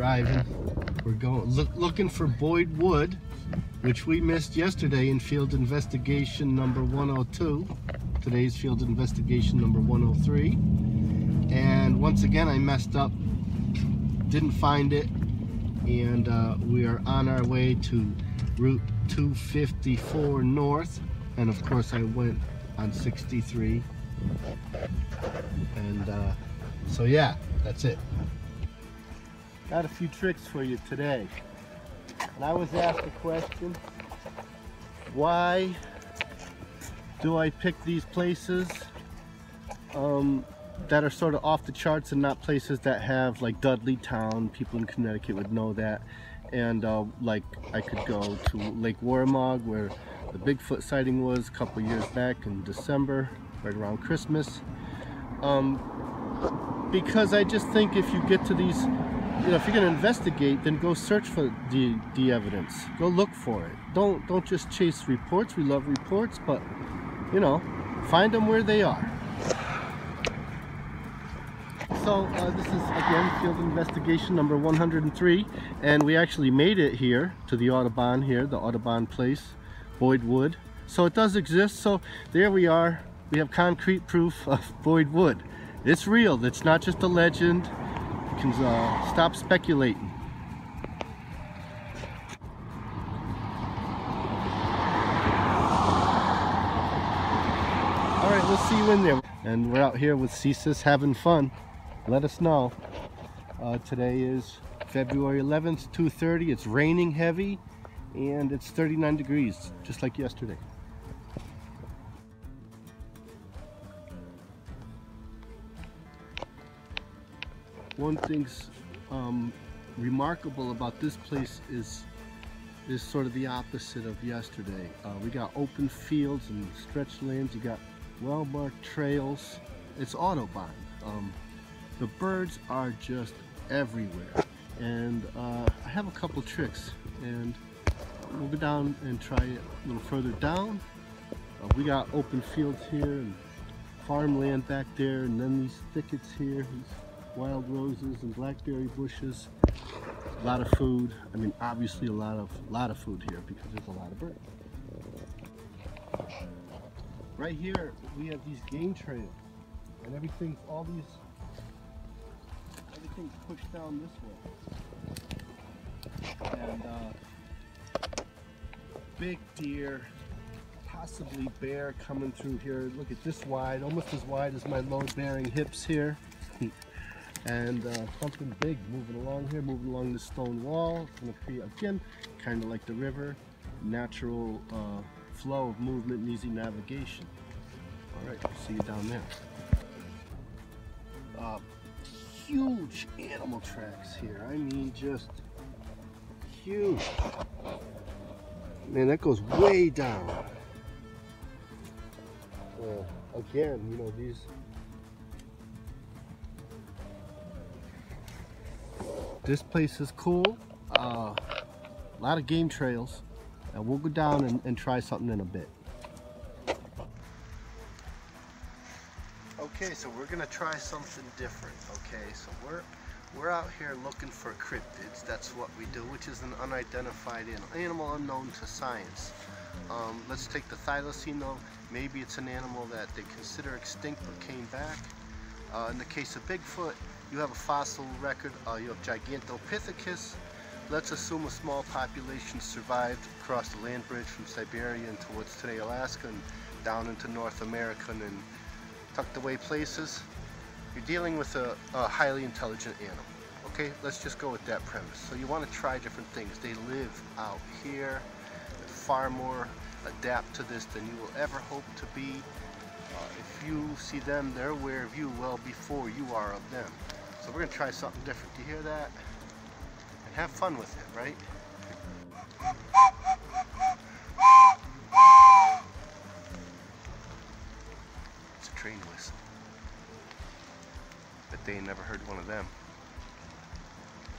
driving. We're going look, looking for Boyd Wood, which we missed yesterday in field investigation number 102. Today's field investigation number 103. And once again, I messed up, didn't find it, and uh, we are on our way to Route 254 North. And of course, I went on 63. And uh, so, yeah, that's it. Got a few tricks for you today. And I was asked a question, why do I pick these places um, that are sort of off the charts and not places that have like Dudley Town, people in Connecticut would know that. And uh, like I could go to Lake Waramaug where the Bigfoot sighting was a couple years back in December, right around Christmas. Um, because I just think if you get to these you know, if you're going to investigate, then go search for the, the evidence. Go look for it. Don't don't just chase reports. We love reports, but you know, find them where they are. So uh, this is again field investigation number 103, and we actually made it here to the Audubon here, the Audubon place, Boyd Wood. So it does exist. So there we are. We have concrete proof of Boyd Wood. It's real. It's not just a legend can uh, stop speculating. All right, we'll see you in there. And we're out here with CCIS having fun. Let us know. Uh, today is February 11th, 2.30. It's raining heavy and it's 39 degrees, just like yesterday. One thing's um, remarkable about this place is is sort of the opposite of yesterday. Uh, we got open fields and stretch lands. You got well-marked trails. It's Audubon. Um, the birds are just everywhere. And uh, I have a couple tricks and we'll go down and try it a little further down. Uh, we got open fields here and farmland back there and then these thickets here. Wild roses and blackberry bushes. A lot of food. I mean, obviously a lot of lot of food here because there's a lot of birds. Right here, we have these game trails, and everything's all these everything's pushed down this way. And uh, big deer, possibly bear coming through here. Look at this wide, almost as wide as my load-bearing hips here and uh, something big moving along here, moving along the stone wall. It's create, again, kind of like the river, natural uh, flow of movement and easy navigation. All right, see you down there. Uh, huge animal tracks here. I mean, just huge. Man, that goes way down. Uh, again, you know, these This place is cool. Uh, a lot of game trails. And we'll go down and, and try something in a bit. Okay, so we're gonna try something different. Okay, so we're we're out here looking for cryptids. That's what we do, which is an unidentified animal unknown to science. Um, let's take the thylacine though. Maybe it's an animal that they consider extinct but came back. Uh, in the case of Bigfoot, you have a fossil record, uh, you have Gigantopithecus. Let's assume a small population survived across the land bridge from Siberia into what's today Alaska and down into North America and tucked away places. You're dealing with a, a highly intelligent animal. Okay, let's just go with that premise. So you want to try different things. They live out here, far more adapt to this than you will ever hope to be. Uh, if you see them, they're aware of you well before you are of them. So we're gonna try something different. Do you hear that? And have fun with it, right? It's a train whistle. But they never heard one of them.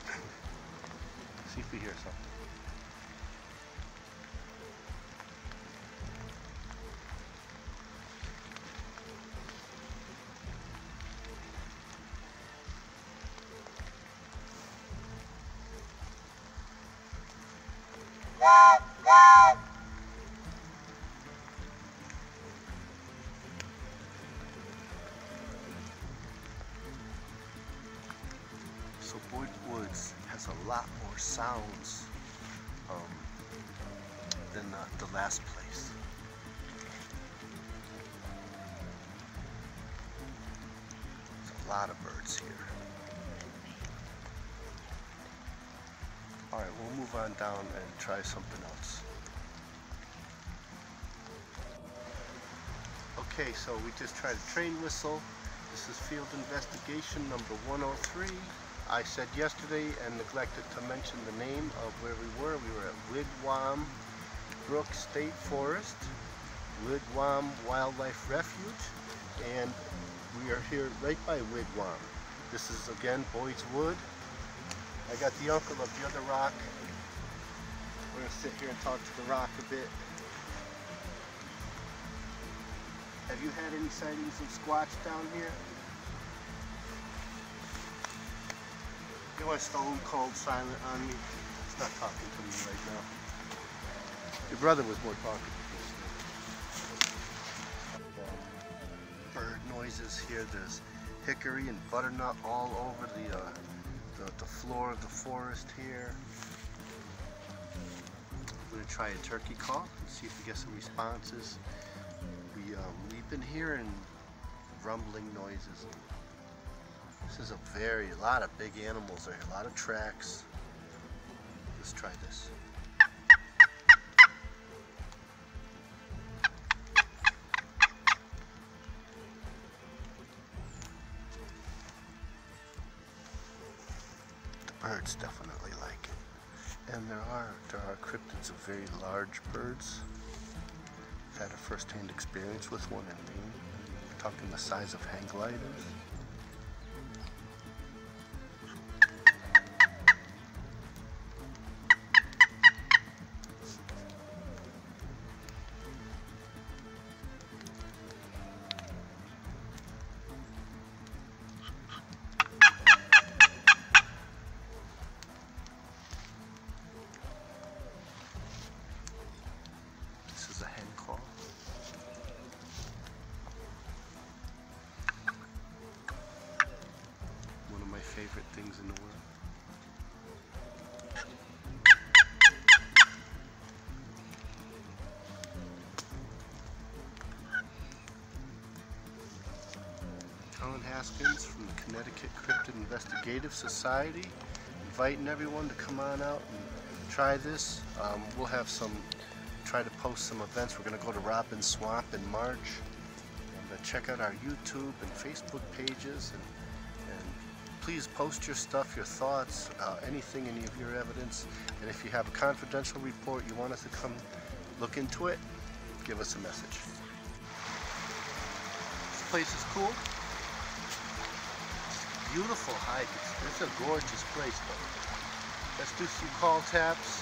See if we hear something. So Boyd Woods has a lot more sounds um, than the, the last place. There's a lot of birds here. Alright, we'll move on down and try something else. Okay, so we just tried a train whistle. This is field investigation number 103. I said yesterday and neglected to mention the name of where we were. We were at Wigwam Brook State Forest, Wigwam Wildlife Refuge, and we are here right by Wigwam. This is again Boyd's Wood. I got the uncle of the other rock. We're gonna sit here and talk to the rock a bit. Have you had any sightings of squatch down here? You are stone cold silent on me. It's not talking to me right now. Your brother was more talkative. Bird noises here. There's hickory and butternut all over the, uh, the, the floor of the forest here. I'm gonna try a turkey call and see if we get some responses. We, um, we've been hearing rumbling noises. This is a very, a lot of big animals there, a lot of tracks. Let's try this. Birds definitely like it. And there are, there are cryptids of very large birds. I've had a first-hand experience with one in Maine. Talking the size of hang gliders. Colin Haskins from the Connecticut Cryptid Investigative Society, inviting everyone to come on out and try this. Um, we'll have some try to post some events. We're going to go to Robin Swamp in March. And uh, check out our YouTube and Facebook pages. And, and please post your stuff, your thoughts, uh, anything, any of your evidence. And if you have a confidential report you want us to come look into it, give us a message. This place is cool. Beautiful hike. It's, it's a gorgeous place, but let's do some call taps.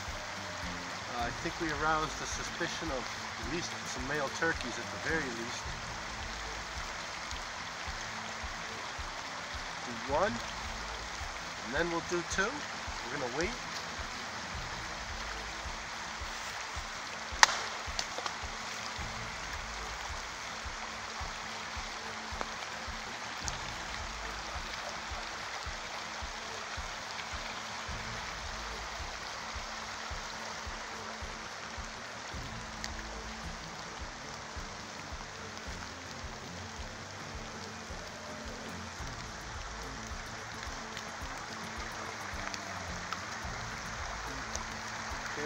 Uh, I think we aroused the suspicion of at least some male turkeys at the very least. Do one, and then we'll do two. We're gonna wait.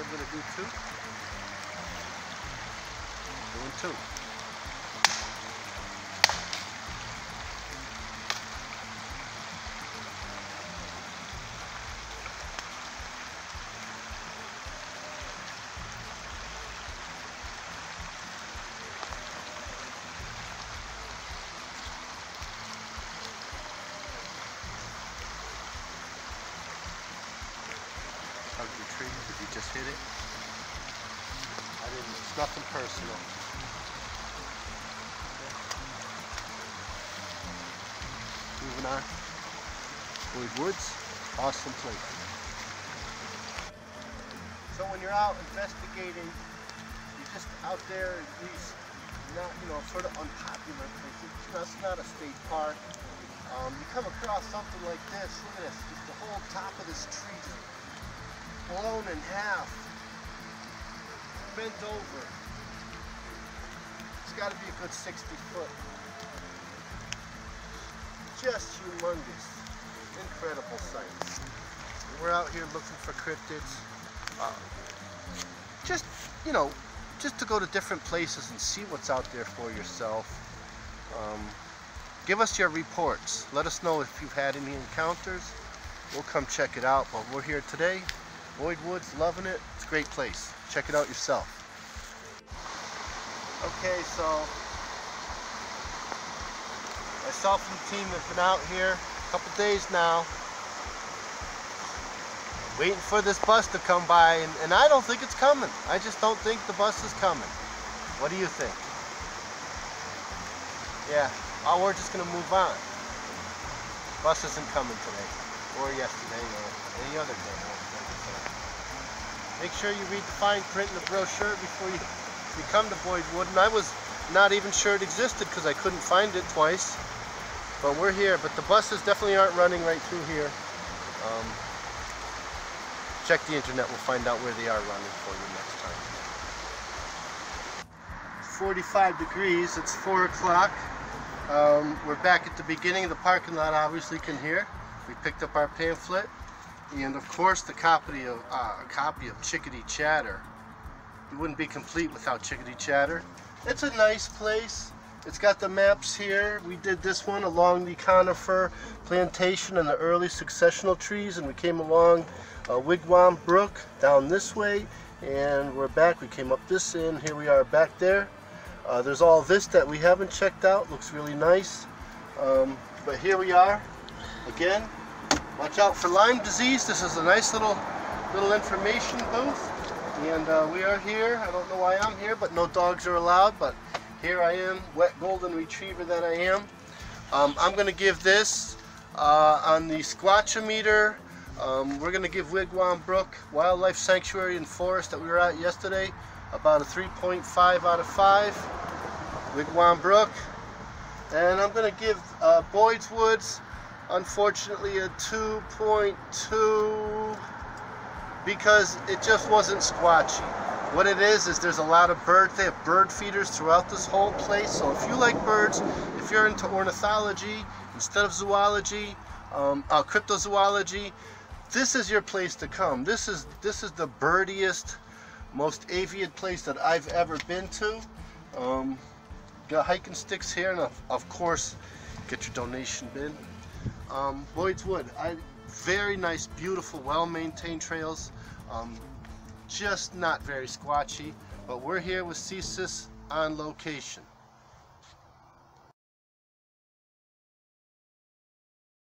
I'm gonna do two. Doing two. Just hit it? I didn't. It's nothing personal. Moving on. Boyd Woods, awesome place. So when you're out investigating, you're just out there in these, not, you know, sort of unpopular places. It's not, a state park. Um, you come across something like this. Look at this. Just the whole top of this tree blown in half. Bent over. It's got to be a good 60 foot. Just humongous. Incredible sight. We're out here looking for cryptids. Uh, just, you know, just to go to different places and see what's out there for yourself. Um, give us your reports. Let us know if you've had any encounters. We'll come check it out. But we're here today. Boyd Woods, loving it. It's a great place. Check it out yourself. Okay, so myself and the team have been out here a couple days now waiting for this bus to come by, and, and I don't think it's coming. I just don't think the bus is coming. What do you think? Yeah, oh, we're just to move on. Bus isn't coming today, or yesterday, or any other day. Make sure you read the fine print in the brochure before you, you come to Boyd Wood. And I was not even sure it existed because I couldn't find it twice. But we're here. But the buses definitely aren't running right through here. Um, check the internet, we'll find out where they are running for you next time. 45 degrees, it's 4 o'clock. Um, we're back at the beginning of the parking lot, obviously can hear. We picked up our pamphlet, and of course the copy of, uh, a copy of Chickadee Chatter. It wouldn't be complete without Chickadee Chatter. It's a nice place. It's got the maps here. We did this one along the conifer plantation and the early successional trees, and we came along uh, Wigwam Brook down this way and we're back we came up this end here we are back there uh, there's all this that we haven't checked out looks really nice um, but here we are again watch out for Lyme disease. This is a nice little little information booth. And uh, we are here. I don't know why I'm here but no dogs are allowed but here I am wet golden retriever that I am. Um, I'm gonna give this uh, on the squatchometer um, we're going to give Wigwam Brook Wildlife Sanctuary and Forest that we were at yesterday about a 3.5 out of 5. Wigwam Brook. And I'm going to give uh, Boyd's Woods, unfortunately, a 2.2 because it just wasn't squatchy. What it is, is there's a lot of birds. They have bird feeders throughout this whole place. So if you like birds, if you're into ornithology instead of zoology, um, uh, cryptozoology, this is your place to come. This is this is the birdiest, most avian place that I've ever been to. Um, got hiking sticks here, and of, of course, get your donation bin. Um, Boyd's Wood, I, very nice, beautiful, well-maintained trails. Um, just not very squatchy, but we're here with CCIS on location.